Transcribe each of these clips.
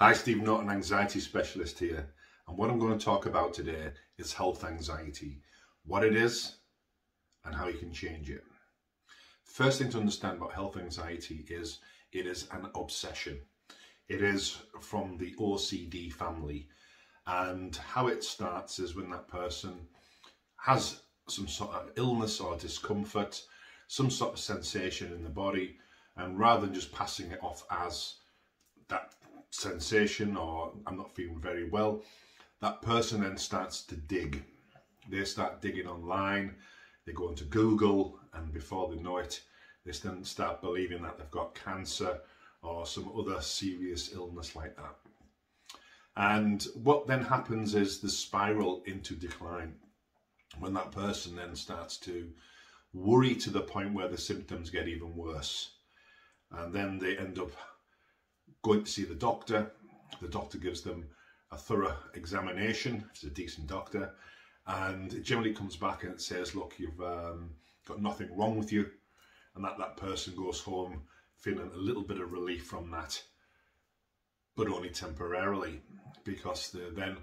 Hi, Steve Norton, anxiety specialist here. And what I'm going to talk about today is health anxiety, what it is and how you can change it. First thing to understand about health anxiety is it is an obsession. It is from the OCD family. And how it starts is when that person has some sort of illness or discomfort, some sort of sensation in the body, and rather than just passing it off as that sensation or I'm not feeling very well, that person then starts to dig. They start digging online, they go into Google, and before they know it, they then start believing that they've got cancer or some other serious illness like that. And what then happens is the spiral into decline when that person then starts to worry to the point where the symptoms get even worse. And then they end up going to see the doctor. The doctor gives them a thorough examination, if it's a decent doctor, and it generally comes back and it says, look, you've um, got nothing wrong with you, and that that person goes home feeling a little bit of relief from that, but only temporarily, because they then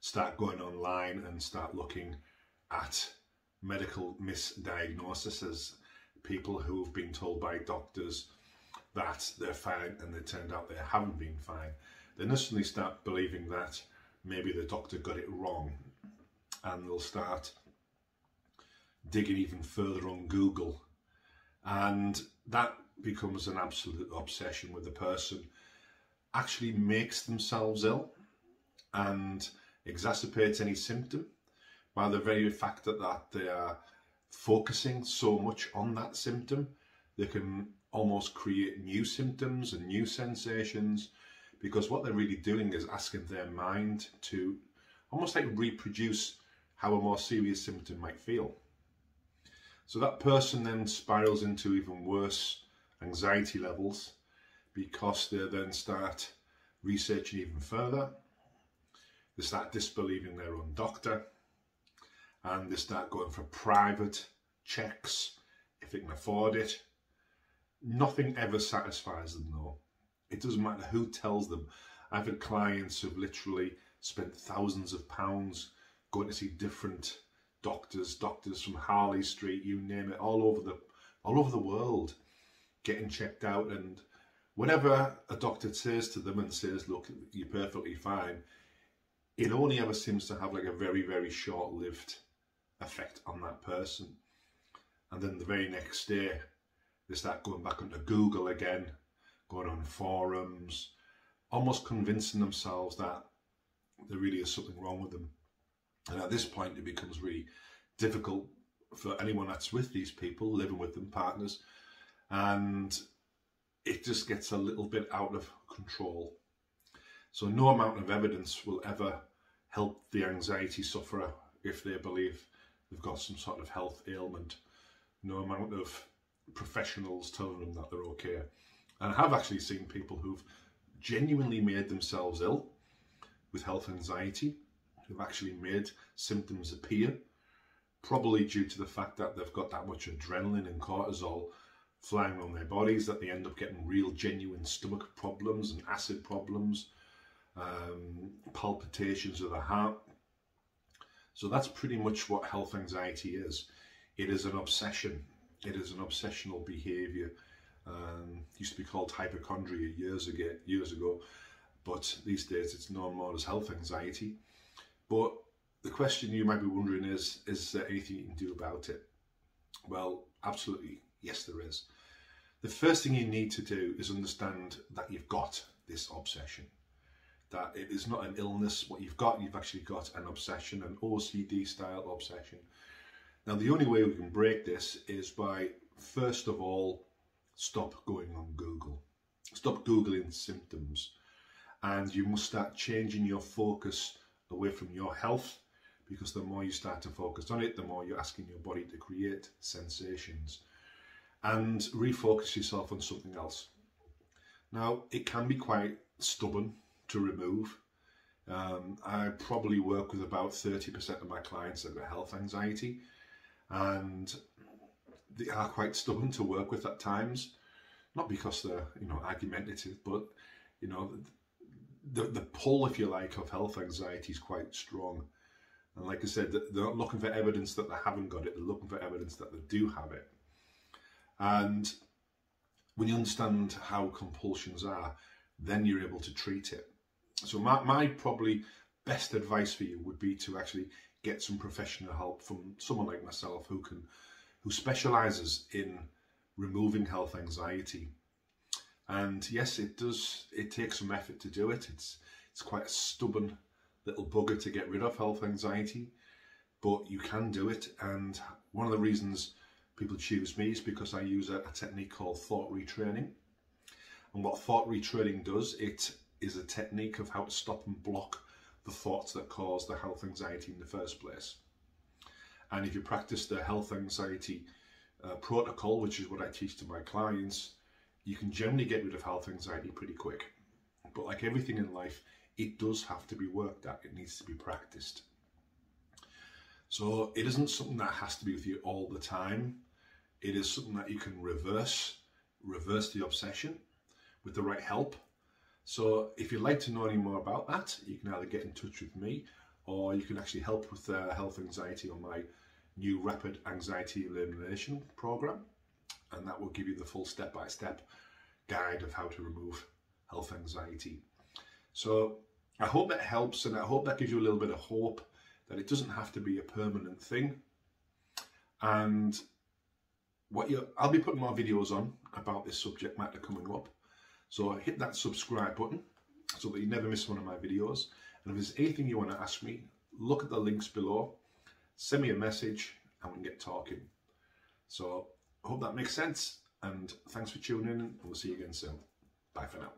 start going online and start looking at medical misdiagnoses, people who have been told by doctors that they're fine and they turned out they haven't been fine, then suddenly start believing that maybe the doctor got it wrong. And they'll start digging even further on Google. And that becomes an absolute obsession with the person. Actually makes themselves ill and exacerbates any symptom. By the very fact that, that they are focusing so much on that symptom they can almost create new symptoms and new sensations because what they're really doing is asking their mind to almost like reproduce how a more serious symptom might feel. So that person then spirals into even worse anxiety levels because they then start researching even further. They start disbelieving their own doctor and they start going for private checks if they can afford it Nothing ever satisfies them though. It doesn't matter who tells them. I've had clients who've literally spent thousands of pounds going to see different doctors, doctors from Harley Street, you name it, all over the all over the world, getting checked out. And whenever a doctor says to them and says, "Look, you're perfectly fine," it only ever seems to have like a very, very short-lived effect on that person. And then the very next day, they start going back onto Google again, going on forums, almost convincing themselves that there really is something wrong with them. And at this point, it becomes really difficult for anyone that's with these people, living with them, partners, and it just gets a little bit out of control. So no amount of evidence will ever help the anxiety sufferer if they believe they've got some sort of health ailment. No amount of professionals telling them that they're okay. And I have actually seen people who've genuinely made themselves ill with health anxiety, who've actually made symptoms appear, probably due to the fact that they've got that much adrenaline and cortisol flying on their bodies that they end up getting real genuine stomach problems and acid problems, um, palpitations of the heart. So that's pretty much what health anxiety is. It is an obsession it is an obsessional behaviour. Um, used to be called hypochondria years ago, years ago, but these days it's known more as health anxiety. But the question you might be wondering is, is there anything you can do about it? Well, absolutely, yes there is. The first thing you need to do is understand that you've got this obsession. That it is not an illness, what you've got, you've actually got an obsession, an OCD style obsession. Now, the only way we can break this is by, first of all, stop going on Google. Stop Googling symptoms. And you must start changing your focus away from your health because the more you start to focus on it, the more you're asking your body to create sensations and refocus yourself on something else. Now, it can be quite stubborn to remove. Um, I probably work with about 30% of my clients that have got health anxiety and they are quite stubborn to work with at times. Not because they're you know argumentative, but you know the, the pull, if you like, of health anxiety is quite strong. And like I said, they're not looking for evidence that they haven't got it, they're looking for evidence that they do have it. And when you understand how compulsions are, then you're able to treat it. So my, my probably best advice for you would be to actually get some professional help from someone like myself who can who specializes in removing health anxiety. And yes, it does it takes some effort to do it. It's it's quite a stubborn little bugger to get rid of health anxiety, but you can do it. And one of the reasons people choose me is because I use a, a technique called thought retraining. And what thought retraining does, it is a technique of how to stop and block the thoughts that cause the health anxiety in the first place. And if you practice the health anxiety uh, protocol, which is what I teach to my clients, you can generally get rid of health anxiety pretty quick. But like everything in life, it does have to be worked at. It needs to be practiced. So it isn't something that has to be with you all the time. It is something that you can reverse, reverse the obsession with the right help. So if you'd like to know any more about that, you can either get in touch with me or you can actually help with uh, health anxiety on my new rapid anxiety elimination program. And that will give you the full step-by-step guide of how to remove health anxiety. So I hope that helps and I hope that gives you a little bit of hope that it doesn't have to be a permanent thing. And what you I'll be putting more videos on about this subject matter coming up. So hit that subscribe button so that you never miss one of my videos. And if there's anything you want to ask me, look at the links below, send me a message and we can get talking. So I hope that makes sense and thanks for tuning in and we'll see you again soon. Bye for now.